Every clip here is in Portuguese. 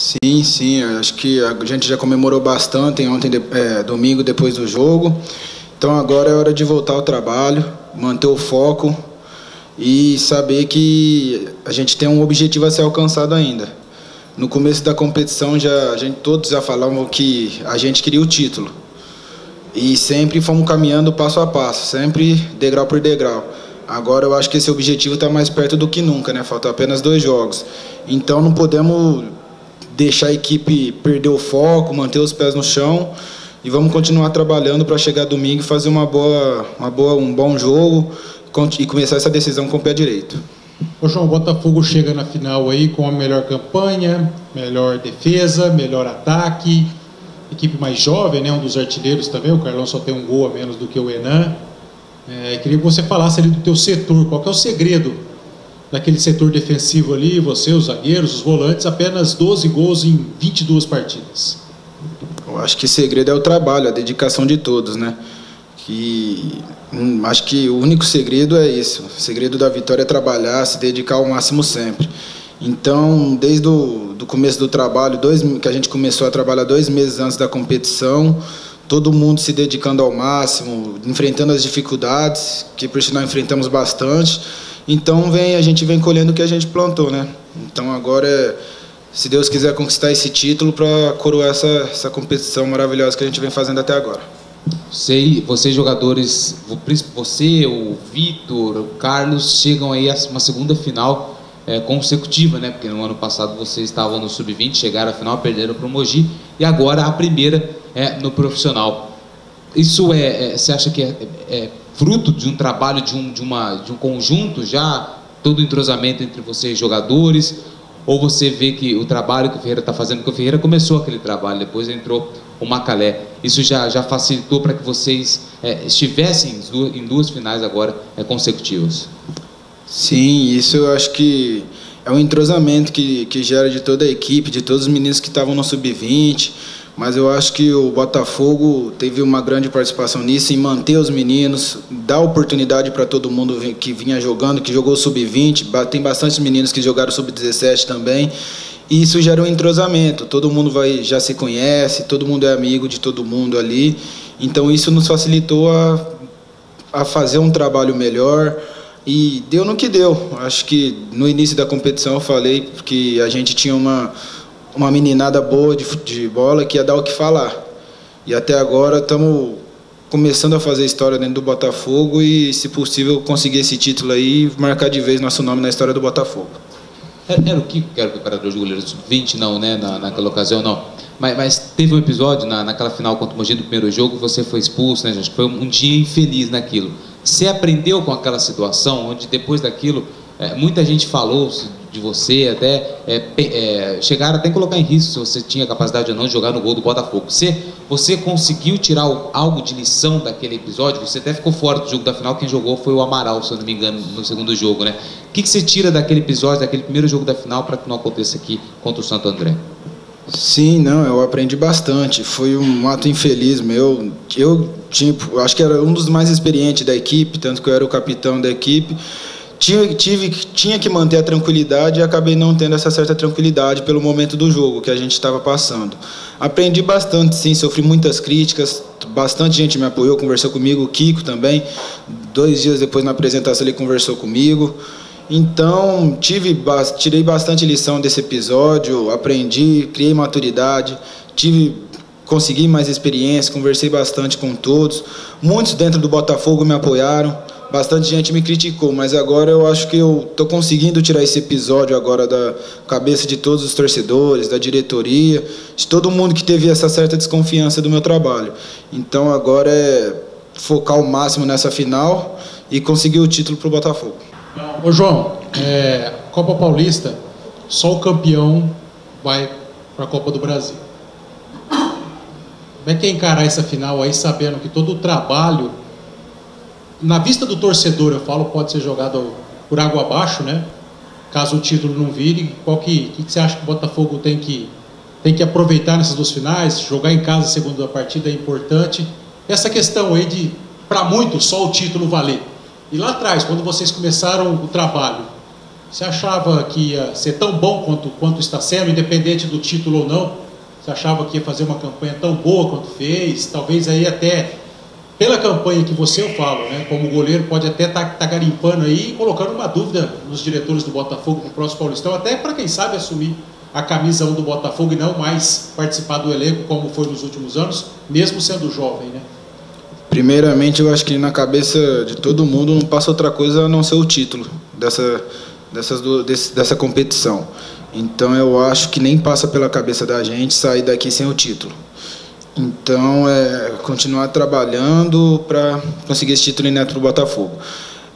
Sim, sim. Acho que a gente já comemorou bastante ontem, é, domingo, depois do jogo. Então agora é hora de voltar ao trabalho, manter o foco e saber que a gente tem um objetivo a ser alcançado ainda. No começo da competição já a gente todos já falavam que a gente queria o título. E sempre fomos caminhando passo a passo, sempre degrau por degrau. Agora eu acho que esse objetivo está mais perto do que nunca, né? Faltam apenas dois jogos. Então não podemos deixar a equipe perder o foco, manter os pés no chão e vamos continuar trabalhando para chegar domingo e fazer uma boa, uma boa, um bom jogo e começar essa decisão com o pé direito. O João, o Botafogo chega na final aí com a melhor campanha, melhor defesa, melhor ataque, equipe mais jovem, né? Um dos artilheiros também, o Carlão só tem um gol a menos do que o Enan. É, queria que você falasse ali do teu setor, qual é o segredo daquele setor defensivo ali, você, os zagueiros, os volantes, apenas 12 gols em 22 partidas. Eu acho que o segredo é o trabalho, a dedicação de todos, né? Que hum, acho que o único segredo é isso. O segredo da vitória é trabalhar, se dedicar ao máximo sempre. Então, desde o do começo do trabalho, dois, que a gente começou a trabalhar dois meses antes da competição, todo mundo se dedicando ao máximo, enfrentando as dificuldades, que por sinal enfrentamos bastante então vem a gente vem colhendo o que a gente plantou, né? Então agora é, se Deus quiser conquistar esse título para coroar essa, essa competição maravilhosa que a gente vem fazendo até agora. Sei, vocês jogadores, você, o Vitor, o Carlos chegam aí a uma segunda final é, consecutiva, né? Porque no ano passado vocês estavam no sub-20, chegaram à final, perderam para o Mogi e agora a primeira é no profissional. Isso é, é você acha que é, é fruto de um trabalho, de um, de uma, de um conjunto já, todo o entrosamento entre vocês jogadores? Ou você vê que o trabalho que o Ferreira está fazendo, porque o Ferreira começou aquele trabalho, depois entrou o Macalé. Isso já, já facilitou para que vocês é, estivessem em duas, finais agora é, consecutivas? Sim, isso eu acho que é um entrosamento que, que gera de toda a equipe, de todos os meninos que estavam no sub-20 mas eu acho que o Botafogo teve uma grande participação nisso, em manter os meninos, dar oportunidade para todo mundo que vinha jogando, que jogou sub-20, tem bastantes meninos que jogaram sub-17 também, e isso gera um entrosamento, todo mundo vai já se conhece, todo mundo é amigo de todo mundo ali, então isso nos facilitou a, a fazer um trabalho melhor, e deu no que deu. Acho que no início da competição eu falei que a gente tinha uma uma meninada boa de, de bola que ia dar o que falar. E até agora estamos começando a fazer história dentro do Botafogo e, se possível, conseguir esse título aí e marcar de vez nosso nome na história do Botafogo. Era, era o que era o preparador de goleiros 20 não, né? Na, naquela ocasião, não. Mas, mas, teve um episódio na, naquela final contra o Mogi no primeiro jogo, você foi expulso, né, gente? Foi um dia infeliz naquilo. Você aprendeu com aquela situação, onde depois daquilo, é, muita gente falou de você, até é, é, chegaram até colocar em risco se você tinha capacidade ou não de jogar no gol do Botafogo. Você, você conseguiu tirar algo de lição daquele episódio? Você até ficou fora do jogo da final, quem jogou foi o Amaral, se eu não me engano, no segundo jogo, né? O que, que você tira daquele episódio, daquele primeiro jogo da final, para que não aconteça aqui contra o Santo André? Sim, não, eu aprendi bastante. Foi um ato infeliz meu. Eu, tipo, acho que era um dos mais experientes da equipe, tanto que eu era o capitão da equipe tinha, tive, tinha que manter a tranquilidade e acabei não tendo essa certa tranquilidade pelo momento do jogo que a gente estava passando. Aprendi bastante, sim, sofri muitas críticas, bastante gente me apoiou, conversou comigo, o Kiko também. Dois dias depois na apresentação ele conversou comigo. Então, tive, tirei bastante lição desse episódio, aprendi, criei maturidade, tive consegui mais experiência, conversei bastante com todos. Muitos dentro do Botafogo me apoiaram bastante gente me criticou, mas agora eu acho que eu estou conseguindo tirar esse episódio agora da cabeça de todos os torcedores, da diretoria, de todo mundo que teve essa certa desconfiança do meu trabalho. Então agora é focar o máximo nessa final e conseguir o título para o Botafogo. Ô João, é, Copa Paulista, só o campeão vai para a Copa do Brasil. Como é que é encarar essa final aí sabendo que todo o trabalho na vista do torcedor, eu falo, pode ser jogado por água abaixo, né? Caso o título não vire, qual que, que, que você acha que o Botafogo tem que, tem que aproveitar nessas duas finais? Jogar em casa a segunda partida é importante. Essa questão aí de, para muitos, só o título valer. E lá atrás, quando vocês começaram o trabalho, Você achava que ia ser tão bom quanto, quanto está sendo, independente do título ou não? Você achava que ia fazer uma campanha tão boa quanto fez? Talvez aí até pela campanha que você eu falo, né, como goleiro, pode até estar tá, tá garimpando aí e colocando uma dúvida nos diretores do Botafogo para o próximo Paulistão, até para quem sabe assumir a camisa 1 do Botafogo e não mais participar do elenco como foi nos últimos anos, mesmo sendo jovem, né? Primeiramente, eu acho que na cabeça de todo mundo não passa outra coisa a não ser o título dessa, dessas, desse, dessa competição. Então, eu acho que nem passa pela cabeça da gente sair daqui sem o título. Então, é continuar trabalhando para conseguir esse título inédito para o Botafogo.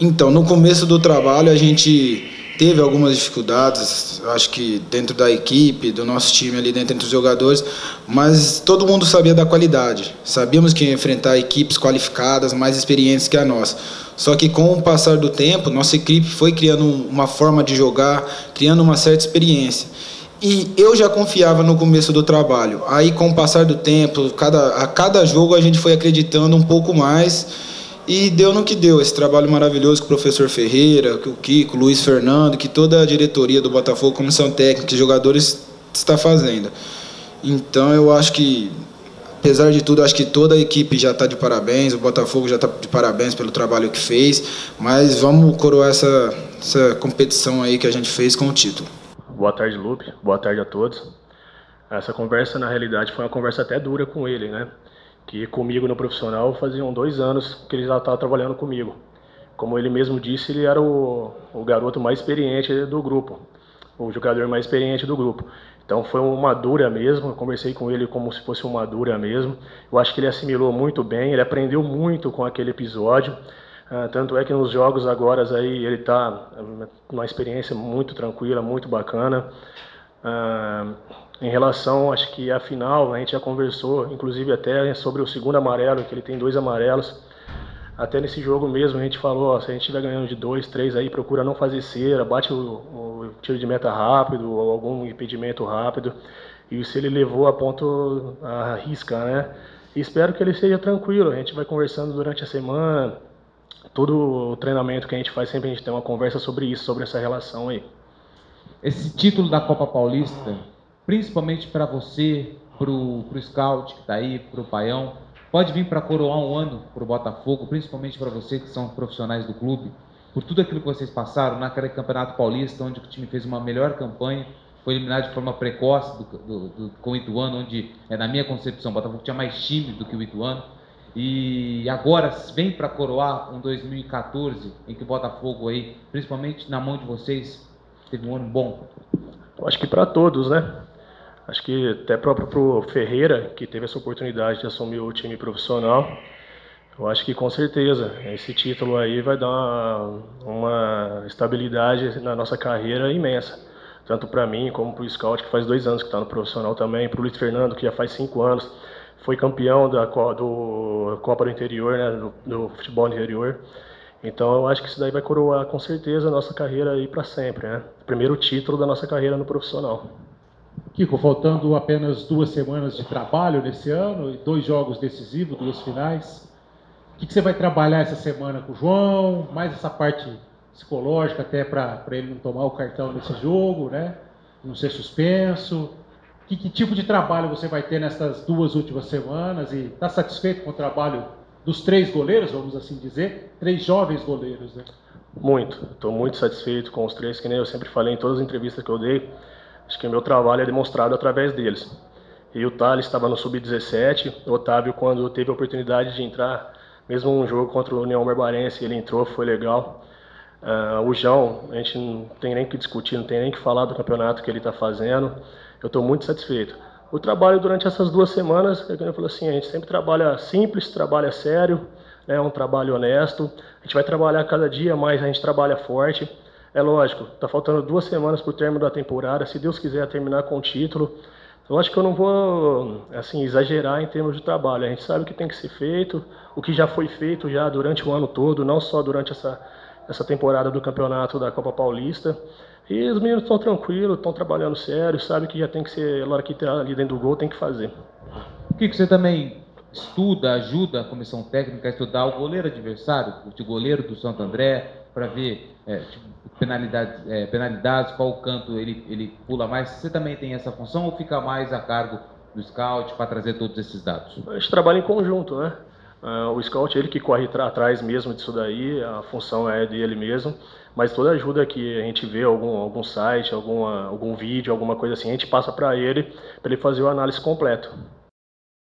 Então, no começo do trabalho, a gente teve algumas dificuldades, acho que dentro da equipe, do nosso time ali dentro entre os jogadores, mas todo mundo sabia da qualidade. Sabíamos que ia enfrentar equipes qualificadas, mais experientes que a nossa. Só que com o passar do tempo, nossa equipe foi criando uma forma de jogar, criando uma certa experiência. E eu já confiava no começo do trabalho. Aí, com o passar do tempo, cada, a cada jogo a gente foi acreditando um pouco mais e deu no que deu, esse trabalho maravilhoso que o professor Ferreira, que o Kiko, o Luiz Fernando, que toda a diretoria do Botafogo, comissão técnica e jogadores está fazendo. Então eu acho que, apesar de tudo, acho que toda a equipe já está de parabéns, o Botafogo já está de parabéns pelo trabalho que fez, mas vamos coroar essa, essa competição aí que a gente fez com o título. Boa tarde, Lupe. Boa tarde a todos. Essa conversa, na realidade, foi uma conversa até dura com ele, né? que comigo no profissional faziam dois anos que ele já estava trabalhando comigo. Como ele mesmo disse, ele era o, o garoto mais experiente do grupo, o jogador mais experiente do grupo. Então foi uma dura mesmo, eu conversei com ele como se fosse uma dura mesmo. Eu acho que ele assimilou muito bem, ele aprendeu muito com aquele episódio. Uh, tanto é que nos jogos agora aí ele está numa experiência muito tranquila, muito bacana. Uh, em relação, acho que a final, a gente já conversou, inclusive até sobre o segundo amarelo, que ele tem dois amarelos. Até nesse jogo mesmo a gente falou, ó, se a gente estiver ganhando de dois, três aí, procura não fazer cera, bate o, o tiro de meta rápido, ou algum impedimento rápido. E se ele levou a ponto a risca, né? Espero que ele seja tranquilo. A gente vai conversando durante a semana. Todo o treinamento que a gente faz, sempre a gente tem uma conversa sobre isso, sobre essa relação aí. Esse título da Copa Paulista principalmente para você, para o Scout que está aí, para o Paião, pode vir para coroar um ano para o Botafogo, principalmente para você que são profissionais do clube, por tudo aquilo que vocês passaram naquele Campeonato Paulista, onde o time fez uma melhor campanha, foi eliminado de forma precoce do, do, do, com o Ituano, onde, é, na minha concepção, o Botafogo tinha mais time do que o Ituano. E agora vem para coroar um 2014 em que o Botafogo aí, principalmente na mão de vocês, teve um ano bom. Eu acho que para todos, né? Acho que até próprio para o Ferreira, que teve essa oportunidade de assumir o time profissional, eu acho que com certeza esse título aí vai dar uma, uma estabilidade na nossa carreira imensa. Tanto para mim como para o Scout, que faz dois anos que está no profissional também, para o Luiz Fernando, que já faz cinco anos, foi campeão da do Copa do Interior, né, do, do futebol interior. Então eu acho que isso daí vai coroar com certeza a nossa carreira aí para sempre, né? Primeiro título da nossa carreira no profissional. Kiko, faltando apenas duas semanas de trabalho nesse ano, dois jogos decisivos, duas finais. O que, você vai trabalhar essa semana com o João? Mais essa parte psicológica até para ele não tomar o cartão nesse jogo, né? Não ser suspenso. Que, que, tipo de trabalho você vai ter nessas duas últimas semanas? E está satisfeito com o trabalho dos três goleiros, vamos assim dizer? Três jovens goleiros, né? Muito. Estou muito satisfeito com os três, que nem eu sempre falei em todas as entrevistas que eu dei. Acho que o meu trabalho é demonstrado através deles. E o Thales estava no Sub-17, o Otávio, quando teve a oportunidade de entrar, mesmo um jogo contra o União Barbarense, ele entrou, foi legal. Uh, o João, a gente não tem nem que discutir, não tem nem que falar do campeonato que ele está fazendo. Eu estou muito satisfeito. O trabalho durante essas duas semanas, eu assim, a gente sempre trabalha simples, trabalha sério, é né, um trabalho honesto. A gente vai trabalhar cada dia mais, a gente trabalha forte. É lógico, está faltando duas semanas para o término da temporada. Se Deus quiser terminar com o título, eu acho que eu não vou assim exagerar em termos de trabalho. A gente sabe o que tem que ser feito, o que já foi feito já durante o ano todo, não só durante essa essa temporada do campeonato da Copa Paulista. E os meninos estão tranquilos, estão trabalhando sério, sabe que já tem que ser, na hora que está ali dentro do gol, tem que fazer. O que, que você também estuda, ajuda a comissão técnica a estudar o goleiro adversário, o goleiro do Santo André, para ver é, tipo, penalidades, é, penalidades, qual canto ele, ele pula mais? Você também tem essa função ou fica mais a cargo do scout para trazer todos esses dados? A gente trabalha em conjunto, né? Uh, o scout ele que corre atrás mesmo disso daí, a função é dele mesmo, mas toda ajuda que a gente vê algum algum site, alguma algum vídeo, alguma coisa assim, a gente passa para ele para ele fazer o análise completo.